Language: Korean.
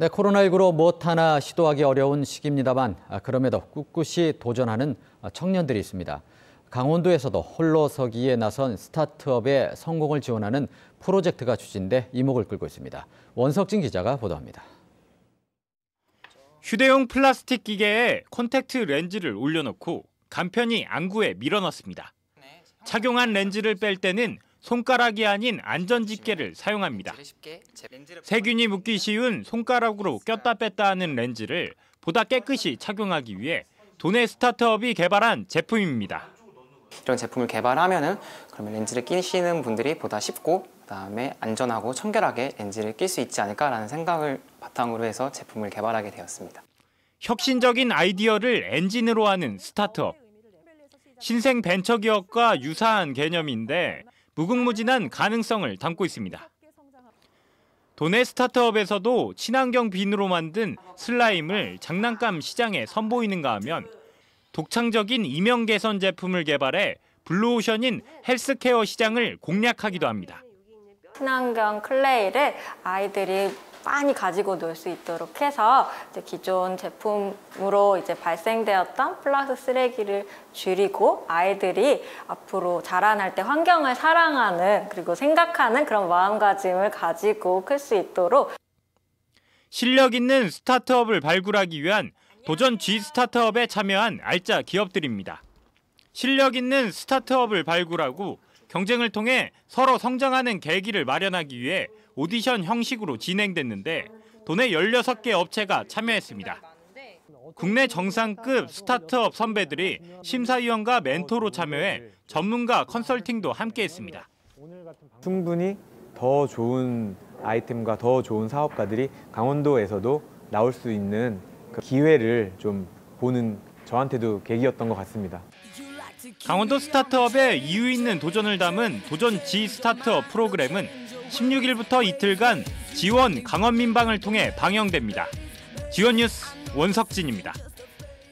네, 코로나19로 무엇 하나 시도하기 어려운 시기입니다만 아, 그럼에도 꿋꿋이 도전하는 청년들이 있습니다. 강원도에서도 홀로 서기에 나선 스타트업의 성공을 지원하는 프로젝트가 추진돼 이목을 끌고 있습니다. 원석진 기자가 보도합니다. 휴대용 플라스틱 기계에 콘택트 렌즈를 올려놓고 간편히 안구에 밀어넣습니다. 착용한 렌즈를 뺄 때는 손가락이 아닌 안전집게를 사용합니다. 세균이 묻기 쉬운 손가락으로 꼈다 뺐다 하는 렌즈를 보다 깨끗이 착용하기 위해 도내 스타트업이 개발한 제품입니다. 이런 제품을 개발하면은 그러면 렌즈를 끼시는 분들이 보다 쉽고 그다음에 안전하고 청결하게 렌즈를 낄 수 있지 않을까라는 생각을 바탕으로 해서 제품을 개발하게 되었습니다. 혁신적인 아이디어를 엔진으로 하는 스타트업. 신생 벤처기업과 유사한 개념인데 무궁무진한 가능성을 담고 있습니다. 도내 스타트업에서도 친환경 비누로 만든 슬라임을 장난감 시장에 선보이는가 하면 독창적인 이명 개선 제품을 개발해 블루오션인 헬스케어 시장을 공략하기도 합니다. 친환경 클레이를 아이들이 많이 가지고 놀 수 있도록 해서 이제 기존 제품으로 이제 발생되었던 플라스틱 쓰레기를 줄이고 아이들이 앞으로 자라날 때 환경을 사랑하는 그리고 생각하는 그런 마음가짐을 가지고 클 수 있도록 실력 있는 스타트업을 발굴하기 위한 도전 G 스타트업에 참여한 알짜 기업들입니다. 실력 있는 스타트업을 발굴하고 경쟁을 통해 서로 성장하는 계기를 마련하기 위해 오디션 형식으로 진행됐는데 도내 16개 업체가 참여했습니다. 국내 정상급 스타트업 선배들이 심사위원과 멘토로 참여해 전문가 컨설팅도 함께했습니다. 충분히 더 좋은 아이템과 더 좋은 사업가들이 강원도에서도 나올 수 있는 그 기회를 좀 보는 저한테도 계기였던 것 같습니다. 강원도 스타트업의 이유 있는 도전을 담은 도전 G 스타트업 프로그램은 16일부터 이틀간 지원 강원 민방을 통해 방영됩니다. 지원 뉴스 원석진입니다.